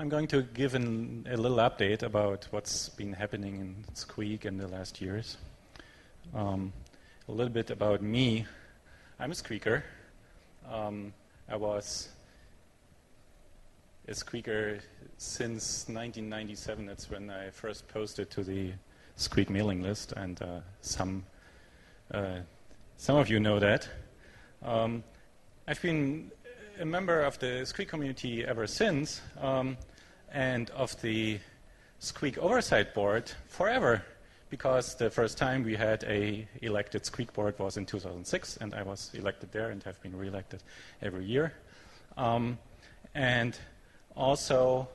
I'm going to give an, a little update about what's been happening in Squeak in the last years. Um, a little bit about me. I'm a Squeaker. Um, I was a Squeaker since 1997. That's when I first posted to the Squeak mailing list, and uh, some uh, some of you know that. Um, I've been a member of the Squeak community ever since, um, and of the Squeak Oversight Board forever, because the first time we had a elected Squeak board was in 2006, and I was elected there and have been re-elected every year. Um, and also,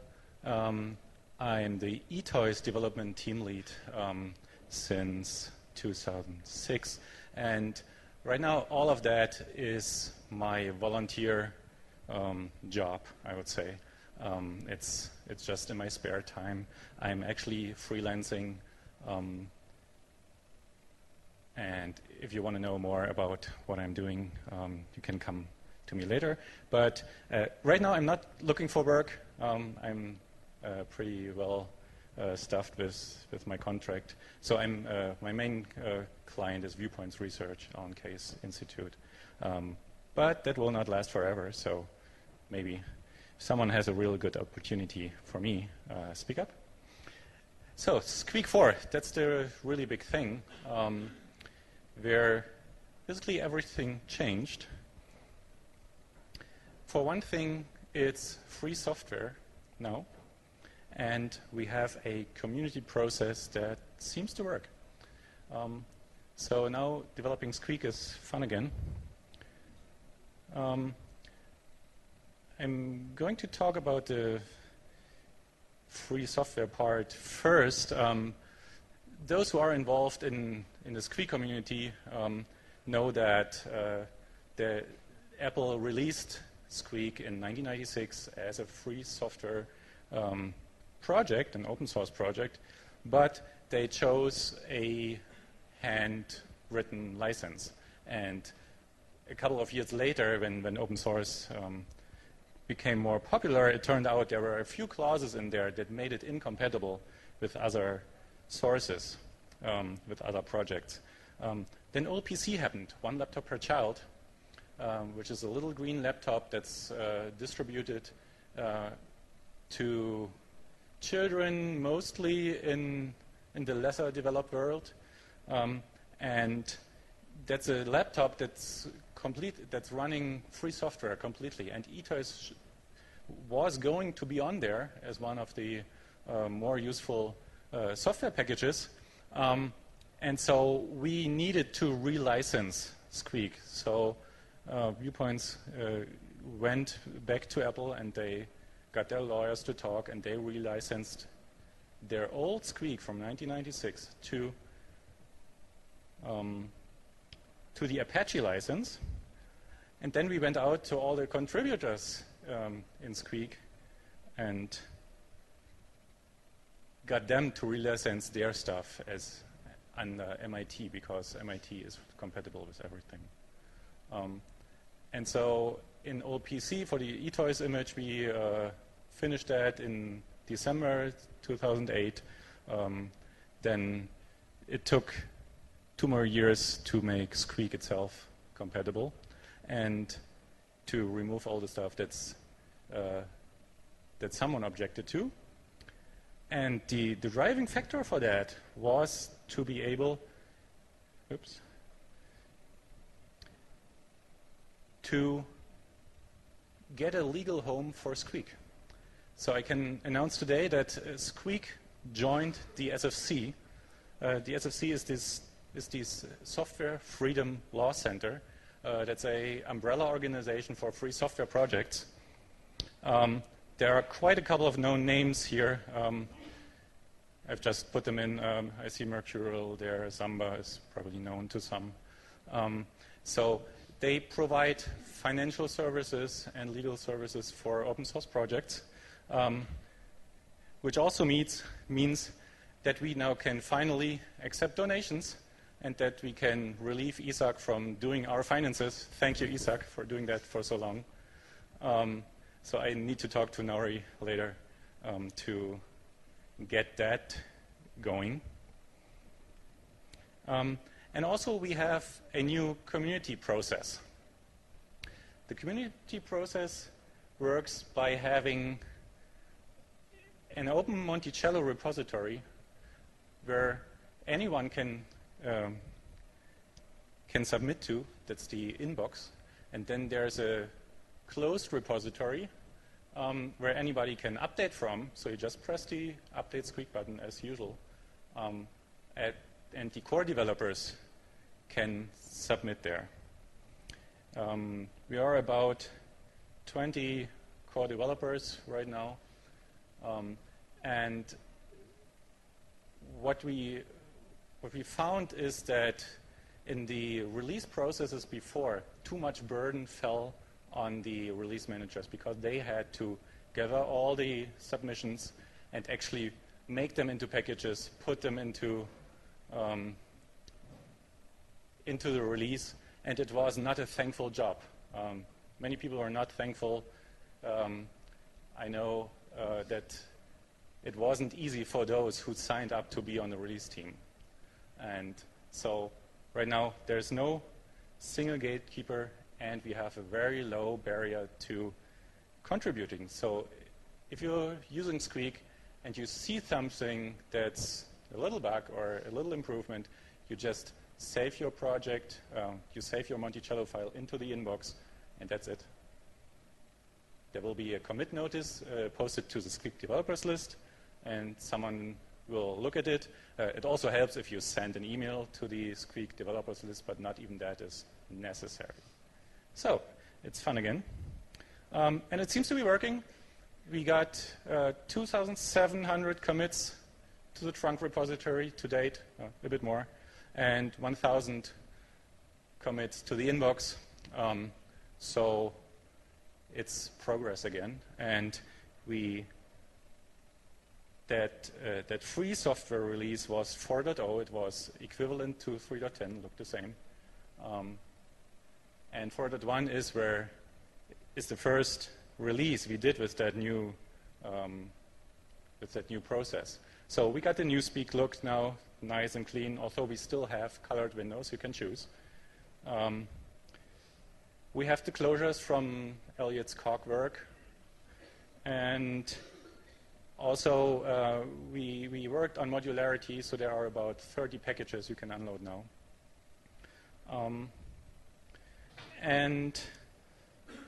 um, I'm the eToys development team lead um, since 2006, and right now all of that is my volunteer um, job, I would say. Um, it's, it's just in my spare time. I'm actually freelancing. Um, and if you want to know more about what I'm doing, um, you can come to me later. But uh, right now, I'm not looking for work. Um, I'm uh, pretty well uh, stuffed with, with my contract. So I'm, uh, my main uh, client is Viewpoints Research on Case Institute. Um, but that will not last forever, so maybe someone has a real good opportunity for me, uh, speak up. So, Squeak 4, that's the really big thing, um, where basically everything changed. For one thing, it's free software now, and we have a community process that seems to work. Um, so now developing Squeak is fun again. Um, I'm going to talk about the free software part first. Um, those who are involved in, in the Squeak community um, know that uh, the Apple released Squeak in 1996 as a free software um, project, an open source project, but they chose a handwritten license. And a couple of years later, when, when open source um, became more popular, it turned out there were a few clauses in there that made it incompatible with other sources, um, with other projects. Um, then OLPC happened, one laptop per child, um, which is a little green laptop that's uh, distributed uh, to children mostly in, in the lesser developed world. Um, and that's a laptop that's complete, that's running free software completely. And eToys was going to be on there as one of the uh, more useful uh, software packages. Um, and so we needed to relicense Squeak. So uh, Viewpoints uh, went back to Apple and they got their lawyers to talk and they relicensed their old Squeak from 1996 to um, to the Apache license. And then we went out to all the contributors um, in Squeak and got them to relicense their stuff as under MIT because MIT is compatible with everything. Um, and so in OLPC for the eToys image, we uh, finished that in December 2008. Um, then it took two more years to make Squeak itself compatible and to remove all the stuff that's uh, that someone objected to. And the, the driving factor for that was to be able, oops, to get a legal home for Squeak. So I can announce today that uh, Squeak joined the SFC. Uh, the SFC is this is this Software Freedom Law Center, uh, that's a umbrella organization for free software projects. Um, there are quite a couple of known names here. Um, I've just put them in. Um, I see Mercurial there. Samba is probably known to some. Um, so they provide financial services and legal services for open source projects, um, which also means, means that we now can finally accept donations and that we can relieve ESUG from doing our finances. Thank you, ESUG, for doing that for so long. Um, so I need to talk to Noury later. um, to get that going. Um, and also we have a new community process. The community process works by having an open Monticello repository where anyone can um, can submit to. That's the inbox. And then there's a closed repository um, where anybody can update from. So you just press the update squeak button as usual. Um, at, and the core developers can submit there. Um, we are about 20 core developers right now. Um, and what we, what we found is that in the release processes before, too much burden fell on the release managers because they had to gather all the submissions and actually make them into packages, put them into um, into the release, and it was not a thankful job. Um, many people are not thankful. Um, I know uh, that it wasn't easy for those who signed up to be on the release team, and so right now there's no single gatekeeper and we have a very low barrier to contributing. So if you're using Squeak and you see something that's a little bug or a little improvement, you just save your project, um, you save your Monticello file into the inbox, and that's it. There will be a commit notice uh, posted to the Squeak developers list, and someone will look at it. Uh, it also helps if you send an email to the Squeak developers list, but not even that is necessary. So it's fun again. Um, and it seems to be working. We got uh, 2,700 commits to the trunk repository to date, uh, a bit more, and 1,000 commits to the inbox. Um, so it's progress again. And we that, uh, that free software release was 4.0. It was equivalent to 3.10, looked the same. Um, and 4.1 is where is the first release we did with that new um, with that new process. So we got the new Squeak look now, nice and clean. Although we still have colored windows, you can choose. Um, we have the closures from Eliot's Cog work, and also uh, we we worked on modularity, so there are about 30 packages you can unload now. Um, and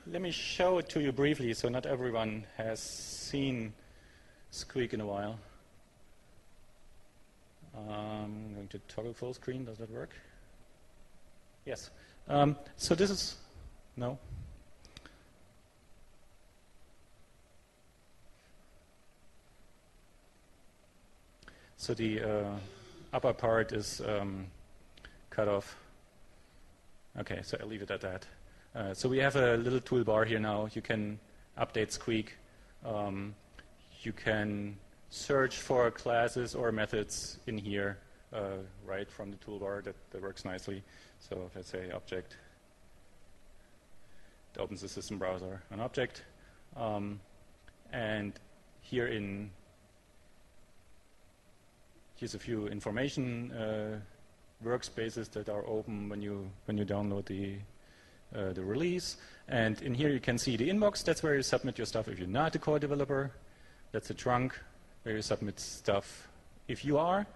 let me show it to you briefly so not everyone has seen Squeak in a while. I'm going to toggle full screen. Does that work? Yes. Um, so this is, no? So the uh, upper part is um, cut off. Okay, so I'll leave it at that. Uh, so we have a little toolbar here now. You can update Squeak. Um, you can search for classes or methods in here uh, right from the toolbar. That, that works nicely. So let's say object. It opens the system browser, an object. Um, and here in here's a few information uh, workspaces that are open when you when you download the uh, the release. And in here you can see the inbox. That's where you submit your stuff if you're not a core developer. That's the trunk where you submit stuff if you are.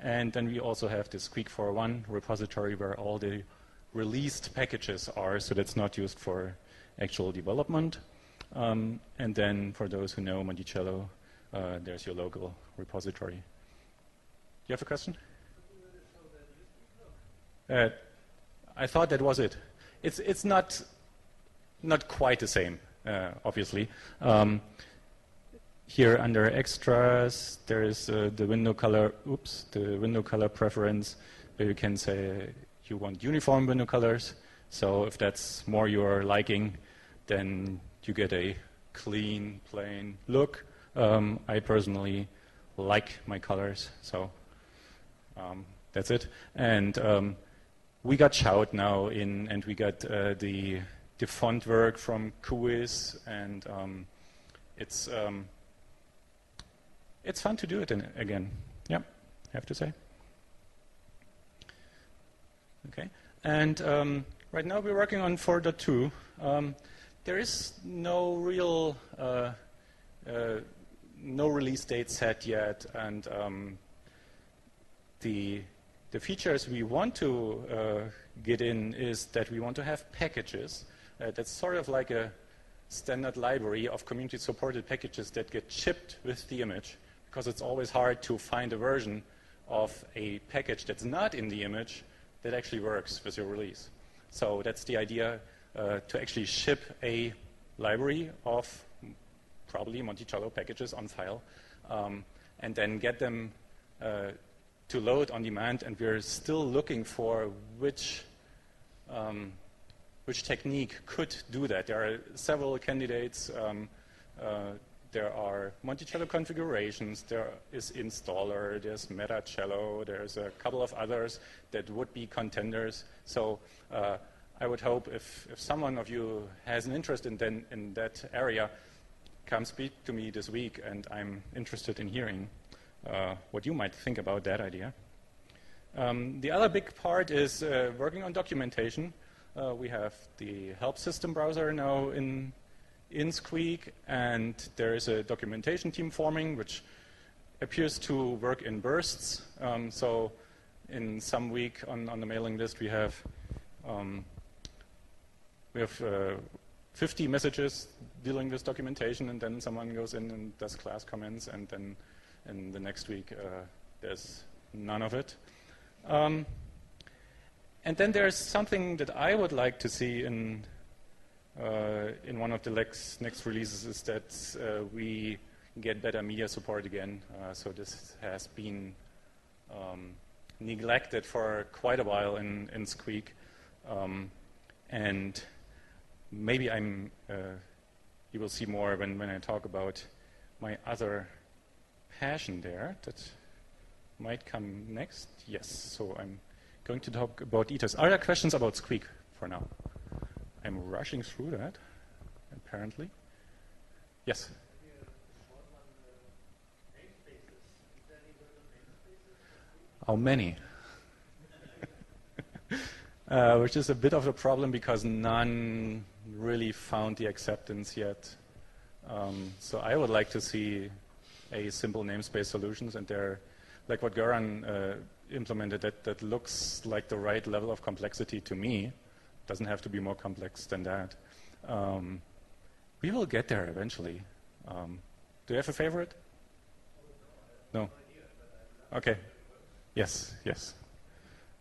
And then we also have this Squeak 401 repository where all the released packages are, so that's not used for actual development. Um, and then for those who know Monticello, uh, there's your local repository. You have a question? Uh, I thought that was it. It's it's not not quite the same, uh, obviously. Um, here under extras, there is uh, the window color. Oops, the window color preference, where you can say you want uniform window colors. So if that's more your liking, then you get a clean, plain look. Um, I personally like my colors, so um, that's it. And um, we got Shout now in, and we got uh, the the font work from Cuis, and um, it's um, it's fun to do it in, again. Yep, I have to say. Okay, and um, right now we're working on 4.2. Um, there is no real, uh, uh, no release date set yet, and the the features we want to uh, get in is that we want to have packages. Uh, that's sort of like a standard library of community-supported packages that get shipped with the image, because it's always hard to find a version of a package that's not in the image that actually works with your release. So that's the idea uh, to actually ship a library of probably Monticello packages on file um, and then get them uh, to load on demand. And we're still looking for which um, which technique could do that. There are several candidates. Um, uh, there are Monticello configurations, there is installer, there's Metacello, there's a couple of others that would be contenders. So uh, I would hope if, if someone of you has an interest in, then, in that area, come speak to me this week, and I'm interested in hearing uh, what you might think about that idea. Um, the other big part is uh, working on documentation. Uh, we have the help system browser now in in Squeak, and there is a documentation team forming, which appears to work in bursts. Um, so in some week on, on the mailing list, we have um, we have uh, 50 messages dealing with documentation, and then someone goes in and does class comments, and then in the next week uh, there's none of it. Um, and then there's something that I would like to see in uh, in one of the next, next releases is that uh, we get better media support again. Uh, so this has been um, neglected for quite a while in, in Squeak. Um, and maybe I'm, uh, you will see more when, when I talk about my other passion there that might come next. Yes, so I'm going to talk about eToys. Are there questions about Squeak for now? I'm rushing through that, apparently. Yes? How many? uh, which is a bit of a problem because none really found the acceptance yet. Um, so I would like to see a simple namespace solutions, and they're like what Göran uh, implemented. That that looks like the right level of complexity to me doesn't have to be more complex than that. Um, we will get there eventually. Um, do you have a favorite? No. Okay. Yes. Yes.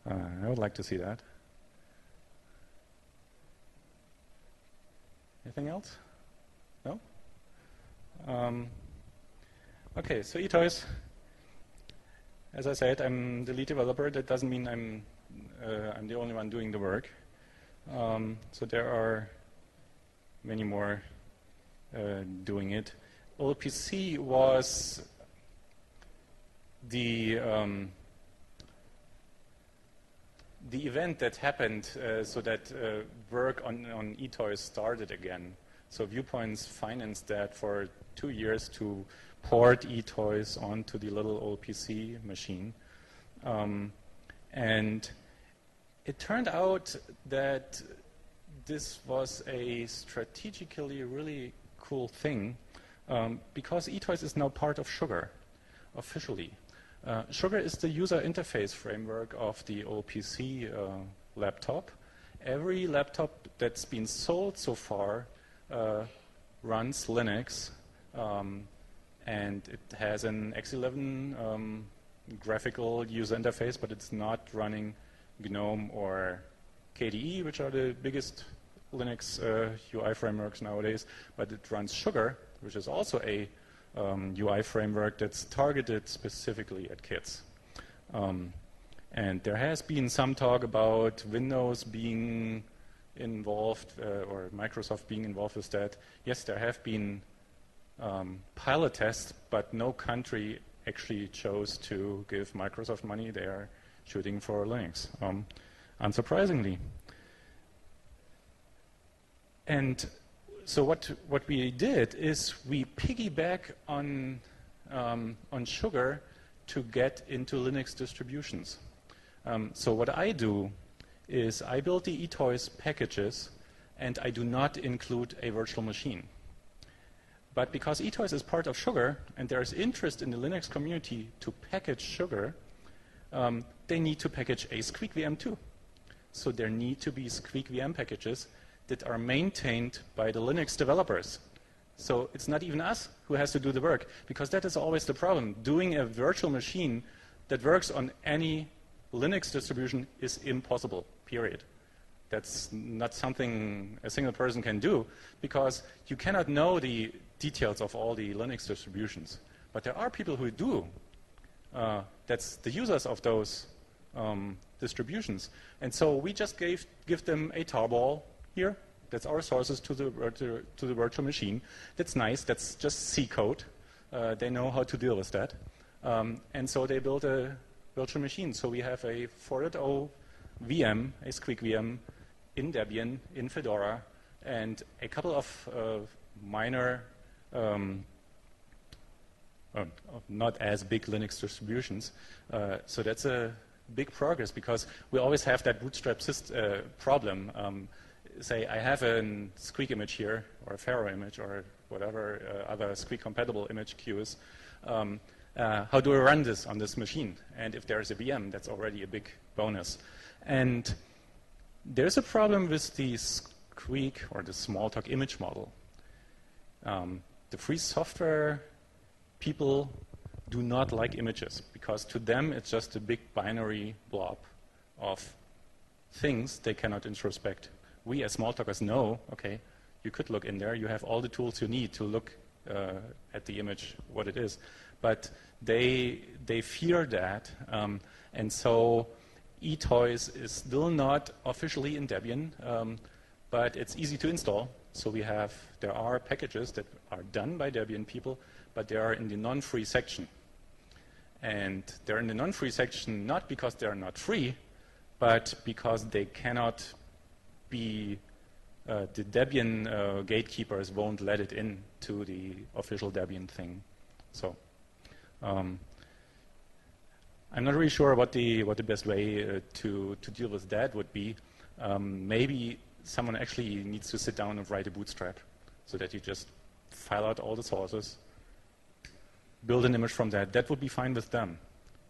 Uh, I would like to see that. Anything else? No. Um, okay. So eToys. As I said, I'm the lead developer. That doesn't mean I'm uh, I'm the only one doing the work. Um, so there are many more uh, doing it. OLPC was the um, the event that happened uh, so that uh, work on, on eToys started again. So Viewpoints financed that for two years to port eToys onto the little OLPC machine. Um, and it turned out that this was a strategically really cool thing um, because eToys is now part of Sugar officially. Uh, Sugar is the user interface framework of the OLPC uh, laptop. Every laptop that's been sold so far uh, runs Linux, um, and it has an X11 um, graphical user interface, but it's not running GNOME or KDE, which are the biggest Linux uh, UI frameworks nowadays, but it runs Sugar, which is also a um, UI framework that's targeted specifically at kids. Um, and there has been some talk about Windows being involved uh, or Microsoft being involved with that. Yes, there have been um, pilot tests, but no country actually chose to give Microsoft money. They are shooting for Linux, um, unsurprisingly. And so what, what we did is we piggyback on um, on Sugar to get into Linux distributions. Um, so what I do is I build the eToys packages and I do not include a virtual machine. But because eToys is part of Sugar and there is interest in the Linux community to package Sugar, um, they need to package a Squeak VM too. So there need to be Squeak VM packages that are maintained by the Linux developers. So it's not even us who has to do the work, because that is always the problem. Doing a virtual machine that works on any Linux distribution is impossible, period. That's not something a single person can do, because you cannot know the details of all the Linux distributions. But there are people who do. Uh, that's the users of those um, distributions. And so we just gave, give them a tarball here. That's our sources to the, to, the virtual machine. That's nice. That's just C code. Uh, they know how to deal with that. Um, and so they built a virtual machine. So we have a 4.0 VM, a Squeak VM, in Debian, in Fedora, and a couple of uh, minor, um, uh, not as big Linux distributions. Uh, so that's a big progress because we always have that bootstrap uh, problem. Um, say I have a Squeak image here, or a Pharo image, or whatever uh, other Squeak compatible image queues. Um, uh, how do I run this on this machine? And if there's a VM, that's already a big bonus. And there's a problem with the Squeak or the Smalltalk image model. Um, the free software people do not like images because to them it's just a big binary blob of things they cannot introspect. We as Smalltalkers know, okay, you could look in there, you have all the tools you need to look uh, at the image, what it is. But they, they fear that, um, and so eToys is still not officially in Debian, um, but it's easy to install. So we have, there are packages that are done by Debian people, but they are in the non-free section. And they're in the non-free section not because they're not free, but because they cannot be, uh, the Debian uh, gatekeepers won't let it in to the official Debian thing. So um, I'm not really sure what the what the best way uh, to to deal with that would be. Um, maybe someone actually needs to sit down and write a bootstrap, so that you just file out all the sources, build an image from that. That would be fine with them,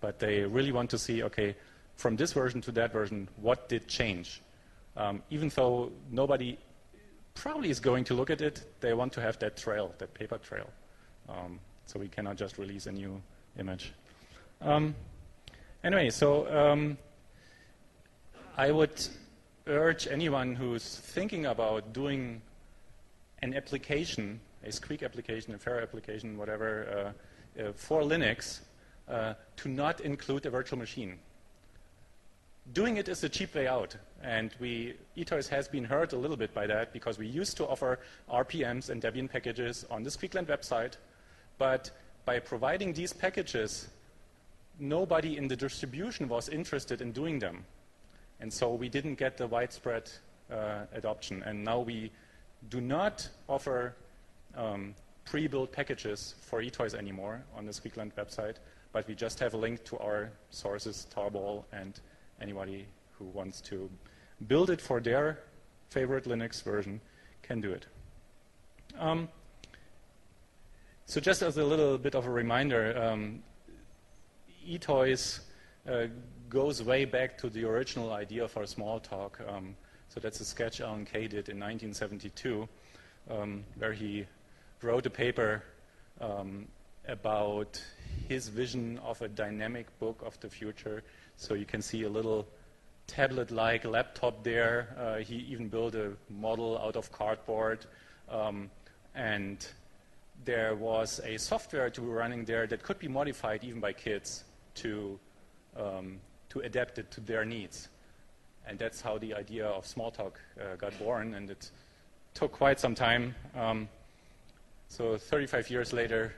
but they really want to see, okay, from this version to that version, what did change? Um, even though nobody probably is going to look at it, they want to have that trail, that paper trail. Um, so we cannot just release a new image. Um, Anyway, so um, I would urge anyone who's thinking about doing an application, a Squeak application, a Pharo application, whatever, uh, uh, for Linux, uh, to not include a virtual machine. Doing it is a cheap way out, and we, eToys has been hurt a little bit by that because we used to offer RPMs and Debian packages on the Squeakland website, but by providing these packages, nobody in the distribution was interested in doing them. And so we didn't get the widespread uh, adoption. And now we do not offer um, pre-built packages for eToys anymore on the Squeakland website, but we just have a link to our sources, Tarball, and anybody who wants to build it for their favorite Linux version can do it. Um, so just as a little bit of a reminder, um, eToys uh, goes way back to the original idea for Smalltalk. Um, so that's a sketch Alan Kay did in 1972, um, where he wrote a paper um, about his vision of a dynamic book of the future. So you can see a little tablet-like laptop there. Uh, he even built a model out of cardboard. Um, and there was a software to be running there that could be modified even by kids to, um, to adapt it to their needs. And that's how the idea of Smalltalk uh, got born, and it took quite some time. Um, so 35 years later,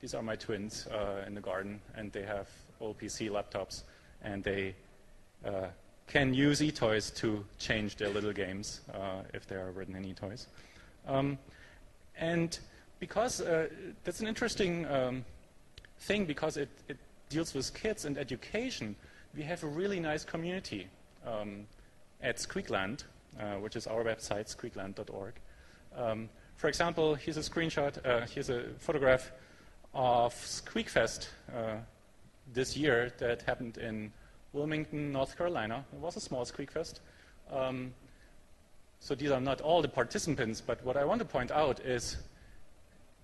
these are my twins uh, in the garden, and they have OLPC laptops, and they uh, can use eToys to change their little games uh, if they are written in eToys. Um, and because uh, that's an interesting um, thing because it, it deals with kids and education. We have a really nice community um, at Squeakland, uh, which is our website, squeakland.org. Um, for example, here's a screenshot, uh, here's a photograph of Squeakfest uh, this year that happened in Wilmington, North Carolina. It was a small Squeakfest. Um, so these are not all the participants, but what I want to point out is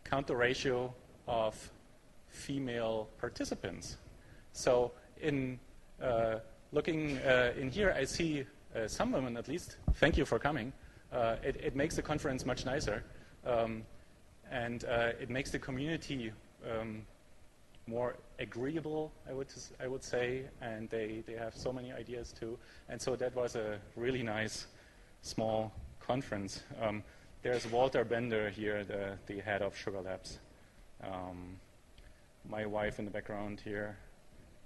count the ratio of female participants. So in looking uh, in here, I see uh, some women at least. Thank you for coming. Uh, it, it, makes the conference much nicer. Um, and uh, it makes the community um, more agreeable, I would, I would say, and they, they have so many ideas too. And so that was a really nice small conference. Um, there's Walter Bender here, the, the head of Sugar Labs. Um, my wife in the background here.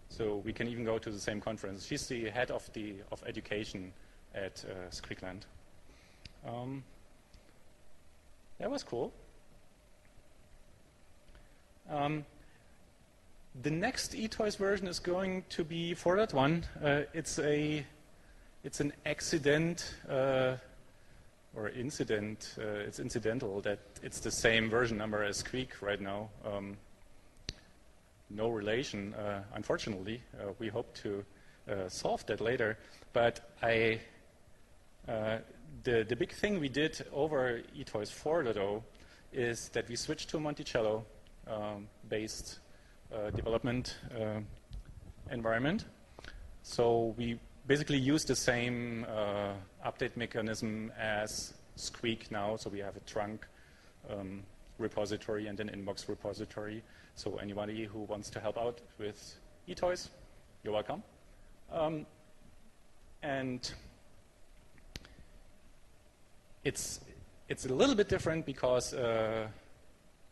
So we can even go to the same conference. She's the head of, the, of education at uh. Um, that was cool. Um, the next eToys version is going to be 4.1. Uh, it's a it's an accident uh, or incident. Uh, it's incidental that it's the same version number as Squeak right now. Um, no relation, uh, unfortunately. Uh, we hope to uh, solve that later. But I, the the big thing we did over eToys 4.0 is that we switched to Monticello um, based uh, development uh, environment. So we basically use the same uh, update mechanism as Squeak now. So we have a trunk um, repository and an inbox repository. So anybody who wants to help out with eToys, you're welcome. Um, and it's it's a little bit different because uh,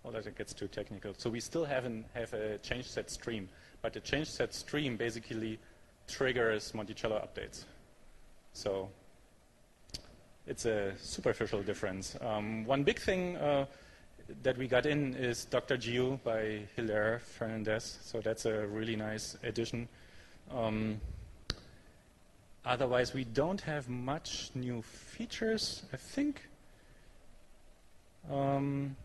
well, that gets too technical. So we still haven't have a change set stream, but the change set stream basically triggers Monticello updates. So it's a superficial difference. Um, one big thing uh, that we got in is Dr. Geo by Hilaire Fernandes. So that's a really nice addition. Um, otherwise, we don't have much new features, I think. Um,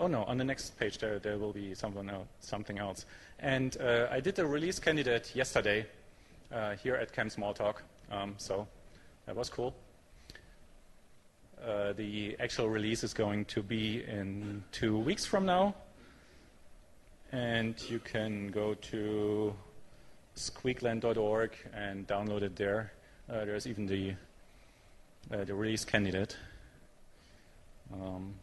Oh no, on the next page there, there will be else, something else. And uh, I did a release candidate yesterday uh, here at Camp Smalltalk, um, so that was cool. Uh, the actual release is going to be in two weeks from now. And you can go to squeakland.org and download it there. Uh, there's even the, uh, the release candidate. Um,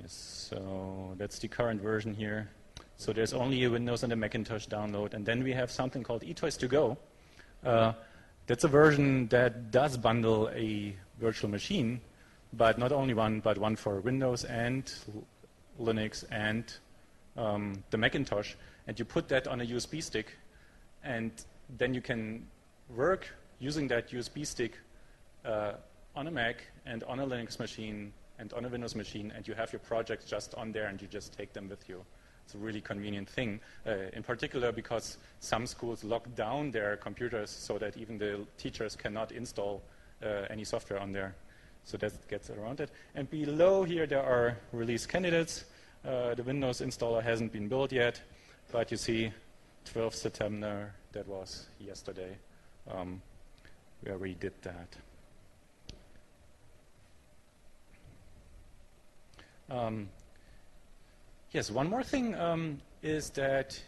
Yes, so that's the current version here. So there's only a Windows and a Macintosh download. And then we have something called eToys to go. That's a version that does bundle a virtual machine, but not only one, but one for Windows and Linux and um, the Macintosh. And you put that on a USB stick, and then you can work using that USB stick uh, on a Mac and on a Linux machine and on a Windows machine, and you have your projects just on there, and you just take them with you. It's a really convenient thing, uh, in particular because some schools lock down their computers so that even the teachers cannot install uh, any software on there. So that gets around it. And below here, there are release candidates. Uh, the Windows installer hasn't been built yet, but you see 12 September, that was yesterday, um, we did that. Um, yes, one more thing um, is that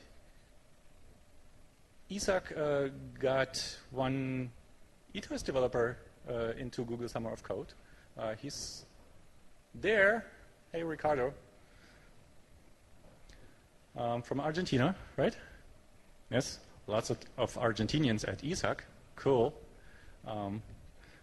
ESUG uh, got one eToys developer uh, into Google Summer of Code. Uh, he's there. Hey, Ricardo. Um, from Argentina, right? Yes, lots of, of Argentinians at ESUG. Cool. Um,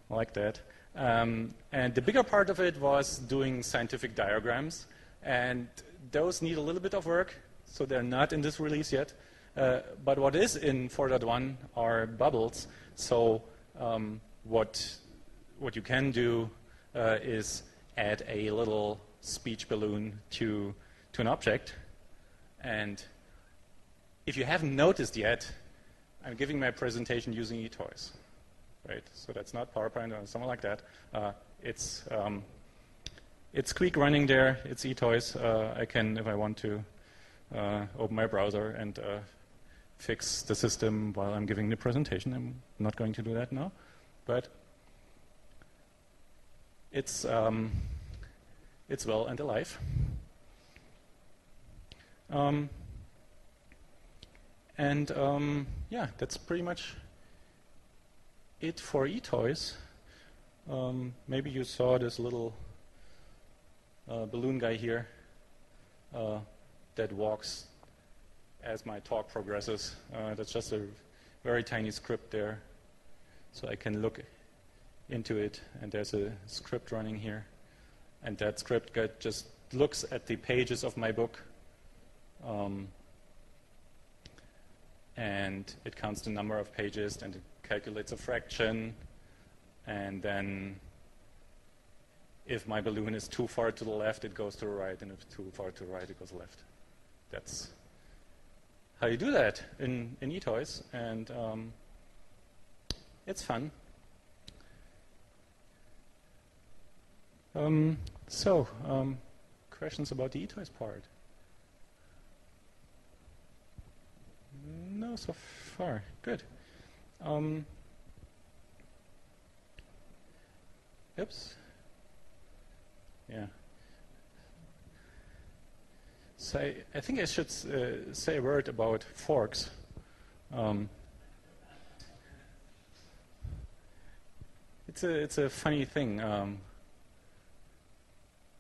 like that. Um, and the bigger part of it was doing scientific diagrams. And those need a little bit of work, so they're not in this release yet. Uh, but what is in 4.1 are bubbles. So um, what, what you can do uh, is add a little speech balloon to, to an object. And if you haven't noticed yet, I'm giving my presentation using eToys, right? So that's not PowerPoint or something like that. Uh, it's um, it's Squeak running there. It's eToys. Uh, I can, if I want to, uh, open my browser and uh, fix the system while I'm giving the presentation. I'm not going to do that now, but it's um, it's well and alive. Um, and um, yeah, that's pretty much it for eToys. Um, maybe you saw this little uh, balloon guy here uh, that walks as my talk progresses. Uh, that's just a very tiny script there. So I can look into it, and there's a script running here. And that script just looks at the pages of my book. Um, and it counts the number of pages and it calculates a fraction and then if my balloon is too far to the left it goes to the right and if too far to the right it goes left that's how you do that in, in eToys and um, it's fun um, so um, questions about the eToys part No, so far. Good. Um, oops. Yeah. So I, I think I should uh, say a word about forks. Um, it's a it's a funny thing. Um,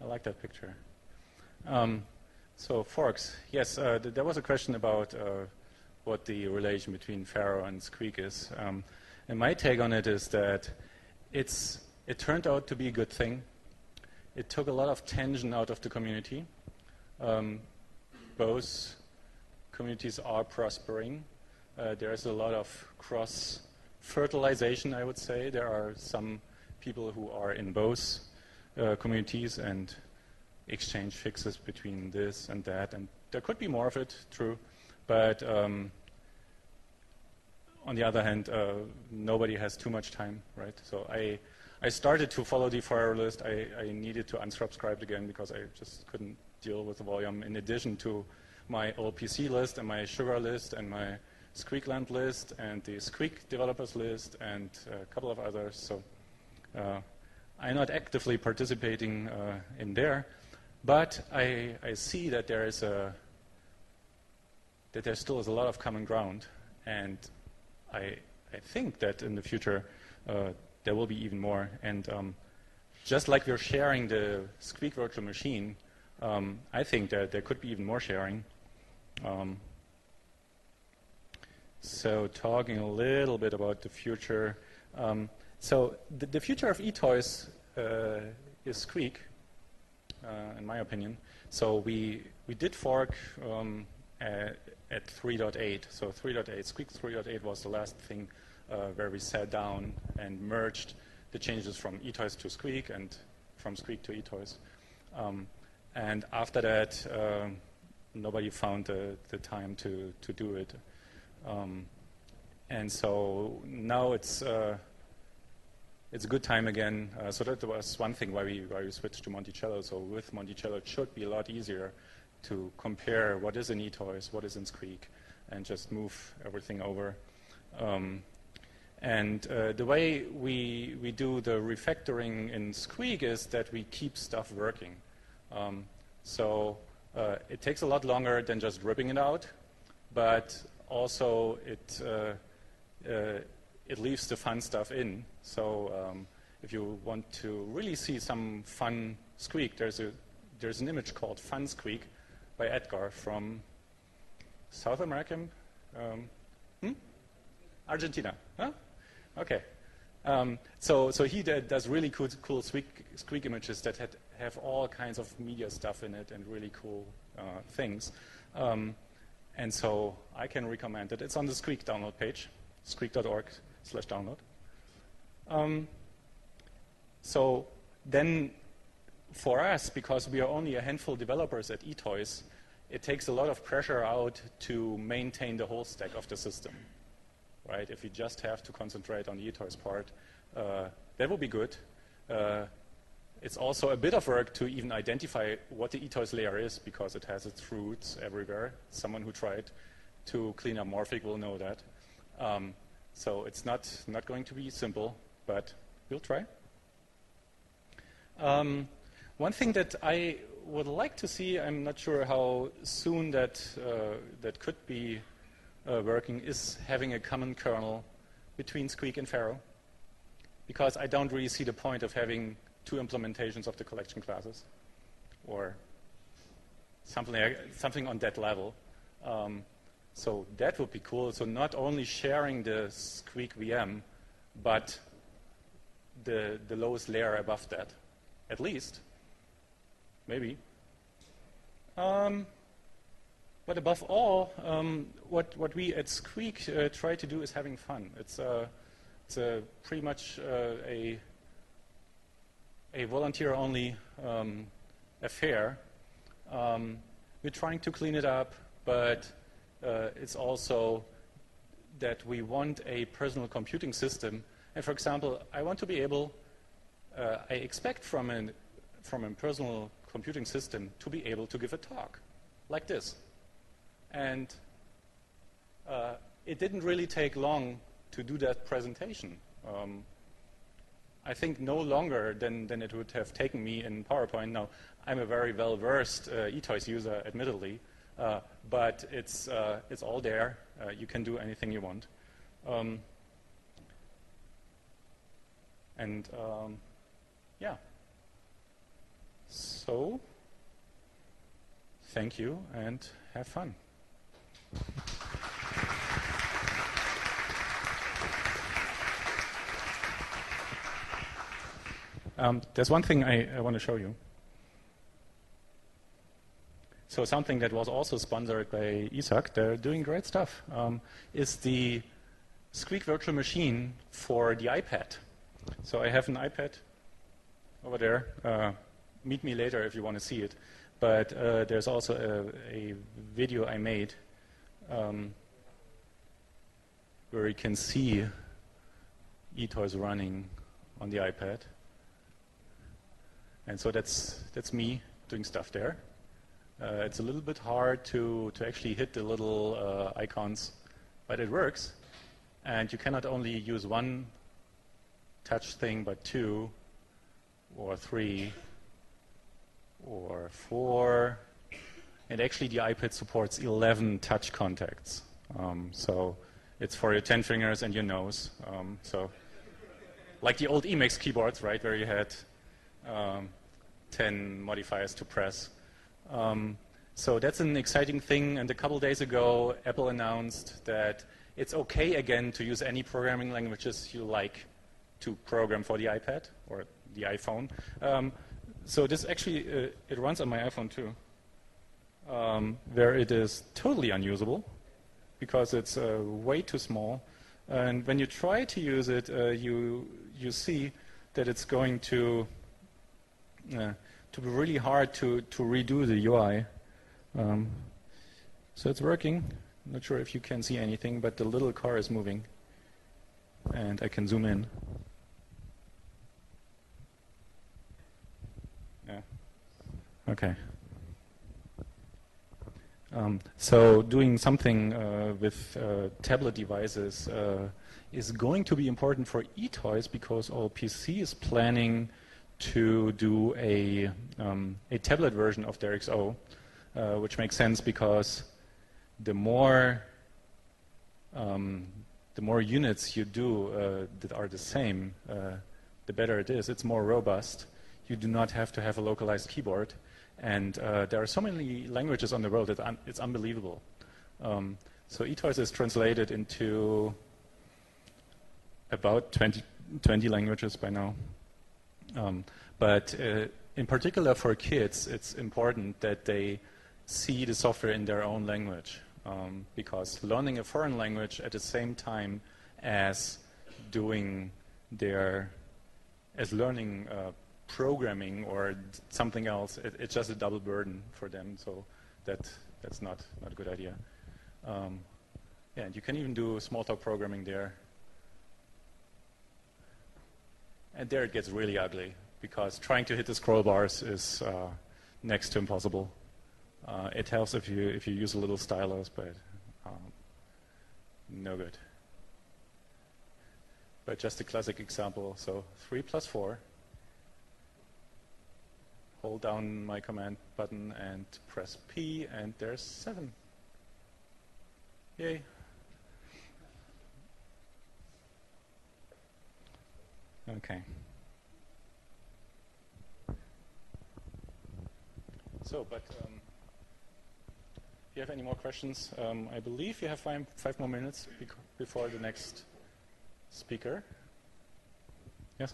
I like that picture. Um, so forks. Yes, uh, th there was a question about uh, what the relation between Pharo and Squeak is. Um, and my take on it is that it's, it turned out to be a good thing. It took a lot of tension out of the community. Um, both communities are prospering. Uh, there's a lot of cross fertilization, I would say. There are some people who are in both uh, communities and exchange fixes between this and that. And there could be more of it, true. But um, on the other hand, uh, nobody has too much time, right? So I, I started to follow the Pharo list. I, I needed to unsubscribe again because I just couldn't deal with the volume. In addition to my OLPC list and my Sugar list and my Squeakland list and the Squeak developers list and a couple of others. So uh, I'm not actively participating uh, in there, but I, I see that there is a that there still is a lot of common ground. And I, I think that in the future uh, there will be even more. And um, just like we're sharing the Squeak virtual machine, um, I think that there could be even more sharing. Um, so talking a little bit about the future. Um, so the, the, future of eToys uh, is Squeak, uh, in my opinion. So we, we did fork um, at 3.8. So 3.8, Squeak 3.8 was the last thing where we sat down and merged the changes from eToys to Squeak and from Squeak to eToys. Um, and after that, uh, nobody found the, the, time to, to do it. Um, and so now it's uh, it's a good time again. Uh, so that was one thing why we why we switched to Monticello. So with Monticello, it should be a lot easier to compare what is in eToys, what is in Squeak, and just move everything over. Um, and uh, the way we, we do the refactoring in Squeak is that we keep stuff working. Um, so uh, it takes a lot longer than just ripping it out, but also it, uh, uh it leaves the fun stuff in. So um, if you want to really see some fun Squeak, there's, a, there's an image called Fun Squeak, by Edgar from South American, Um, hmm? Argentina. Huh? Okay. Um, so, so he did, does really cool, cool squeak, squeak images that had, have all kinds of media stuff in it and really cool uh, things. Um, and so I can recommend it. It's on the Squeak download page, squeak.org slash download. Um, so then for us, because we are only a handful of developers at eToys, it takes a lot of pressure out to maintain the whole stack of the system, right? If you just have to concentrate on the eToys part, uh, that would be good. Uh, it's also a bit of work to even identify what the eToys layer is because it has its roots everywhere. Someone who tried to clean up Morphic will know that. Um, so it's not, not going to be simple, but we'll try. Um, one thing that I would like to see, I'm not sure how soon that, uh, that could be uh, working, is having a common kernel between Squeak and Pharo. Because I don't really see the point of having two implementations of the collection classes or something, like, something on that level. Um, so that would be cool. So not only sharing the Squeak VM, but the, the lowest layer above that, at least. Maybe. Um, but above all, um, what, what we at Squeak uh, try to do is having fun. It's, uh, it's a pretty much uh, a, a volunteer-only um, affair. Um, we're trying to clean it up, but uh, it's also that we want a personal computing system. And for example, I want to be able, uh, I expect from, an, from a personal computing system to be able to give a talk like this. And uh, it didn't really take long to do that presentation. Um, I think no longer than, than it would have taken me in PowerPoint. Now, I'm a very well-versed uh, eToys user, admittedly, uh, but it's, uh, it's all there. Uh, you can do anything you want. Um, and um, yeah. So, thank you and have fun. Um, there's one thing I, I want to show you. So something that was also sponsored by ESUG, they're doing great stuff, um, is the Squeak virtual machine for the iPad. So I have an iPad over there. Uh, meet me later if you want to see it. But uh, there's also a, a, video I made um, where you can see eToys running on the iPad. And so that's, that's me doing stuff there. Uh, it's a little bit hard to, to actually hit the little uh, icons, but it works. And you cannot only use one touch thing, but two or three or four. And actually, the iPad supports 11 touch contacts. Um, so it's for your 10 fingers and your nose. Um, so like the old Emacs keyboards, right, where you had um, 10 modifiers to press. Um, so that's an exciting thing. And a couple days ago, Apple announced that it's okay again to use any programming languages you like to program for the iPad or the iPhone. Um, so this actually, uh, it runs on my iPhone too, um, where it is totally unusable because it's uh, way too small. And when you try to use it, uh, you, you see that it's going to to be really hard to, to redo the UI. Um, so it's working. Not sure if you can see anything, but the little car is moving. And I can zoom in. Yeah. Okay. Um, so doing something uh, with uh, tablet devices uh, is going to be important for eToys because OLPC is planning to do a, um, a tablet version of DirectX, uh, which makes sense because the more um, the more units you do uh, that are the same, uh, the better it is. It's more robust. You do not have to have a localized keyboard. And uh, there are so many languages on the world that un it's unbelievable. Um, so eToys is translated into about 20, 20 languages by now. Um, but uh, in particular for kids, it's important that they see the software in their own language um, because learning a foreign language at the same time as doing their, as learning uh, programming or something else, it, it's just a double burden for them. So that that's not not a good idea. Um, yeah, and you can even do Smalltalk programming there. And there it gets really ugly because trying to hit the scroll bars is uh, next to impossible. Uh, it helps if you if you use a little stylus, but um, no good. But just a classic example. So three plus four. Hold down my command button and press P, and there's seven. Yay. Okay. So, but um, if you have any more questions, um, I believe you have five, five more minutes before the next speaker. Yes?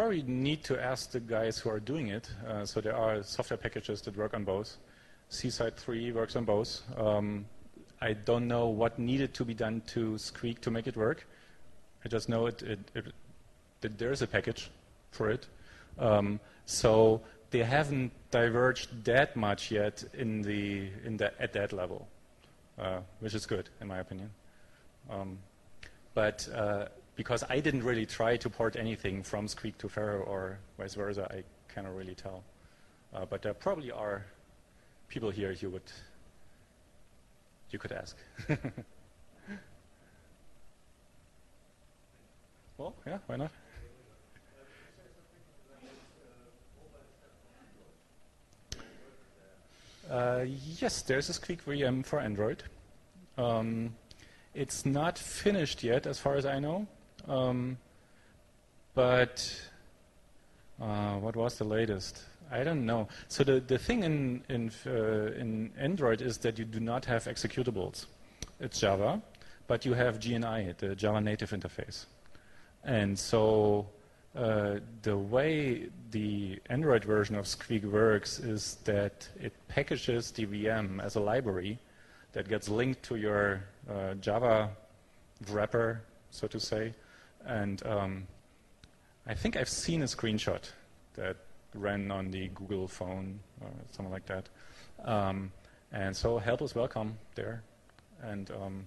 Probably need to ask the guys who are doing it. Uh, so there are software packages that work on both. Seaside 3 works on both. Um, I don't know what needed to be done to Squeak to make it work. I just know it, it, it, that there's a package for it. Um, so they haven't diverged that much yet in the, in the, at that level, uh, which is good in my opinion. Um, but uh, because I didn't really try to port anything from Squeak to Pharo or vice versa, I cannot really tell. Uh, but there probably are people here you would you could ask. well, yeah, why not? Uh, yes, there's a Squeak VM for Android. Um, it's not finished yet, as far as I know. Um, but uh, what was the latest? I don't know. So the, the thing in, in, uh, in Android is that you do not have executables. It's Java, but you have JNI, the Java native interface. And so uh, the way the Android version of Squeak works is that it packages the VM as a library that gets linked to your uh, Java wrapper, so to say, and um, I think I've seen a screenshot that ran on the Google phone or something like that. Um, and so help is welcome there. And um,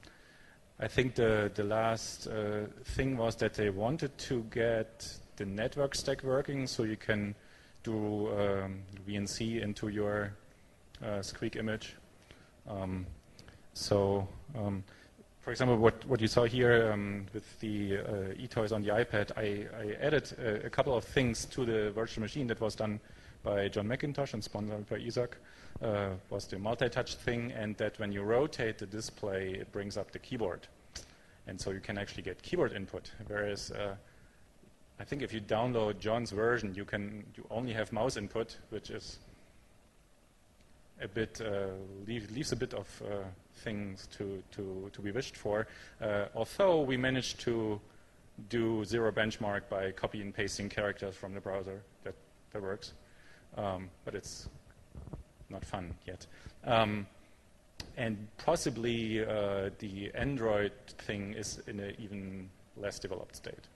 I think the, the last uh, thing was that they wanted to get the network stack working so you can do um, VNC into your uh, Squeak image. Um, so um, for example, what, what you saw here um, with the uh, eToys on the iPad, I, I added a, a, couple of things to the virtual machine that was done by John McIntosh and sponsored by ESUG, uh, was the multi-touch thing, and that when you rotate the display, it brings up the keyboard. And so you can actually get keyboard input, whereas uh, I think if you download John's version, you can you only have mouse input, which is a bit uh, leave, leaves a bit of uh, things to, to, to be wished for. Uh, although we managed to do zero benchmark by copy and pasting characters from the browser, that, that works. Um, but it's not fun yet. Um, and possibly uh, the Android thing is in an even less developed state.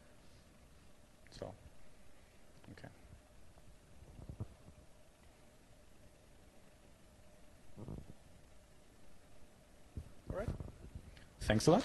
So, Thanks a lot.